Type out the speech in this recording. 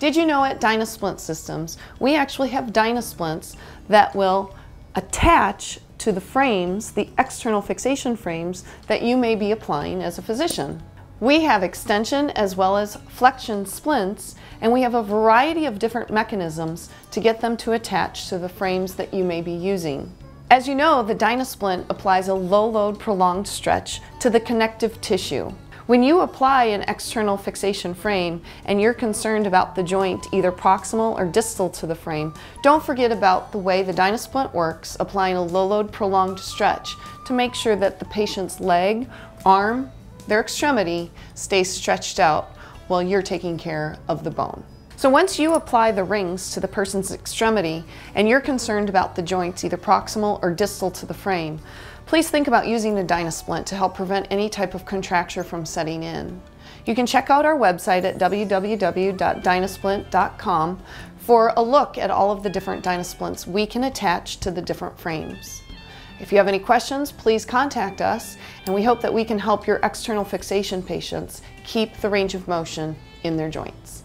Did you know at Dynasplint Systems, we actually have Dynasplints that will attach to the frames, the external fixation frames that you may be applying as a physician. We have extension as well as flexion splints, and we have a variety of different mechanisms to get them to attach to the frames that you may be using. As you know, the Dynasplint applies a low-load prolonged stretch to the connective tissue. When you apply an external fixation frame and you're concerned about the joint either proximal or distal to the frame, don't forget about the way the Dynasplint works, applying a low-load prolonged stretch to make sure that the patient's leg, arm, their extremity stays stretched out while you're taking care of the bone. So once you apply the rings to the person's extremity and you're concerned about the joints either proximal or distal to the frame, Please think about using a Dynasplint to help prevent any type of contracture from setting in. You can check out our website at www.dynasplint.com for a look at all of the different Dynasplints we can attach to the different frames. If you have any questions, please contact us, and we hope that we can help your external fixation patients keep the range of motion in their joints.